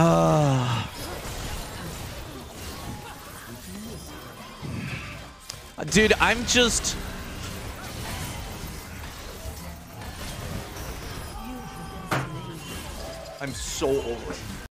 Ah. Dude, I'm just... I'm so over it.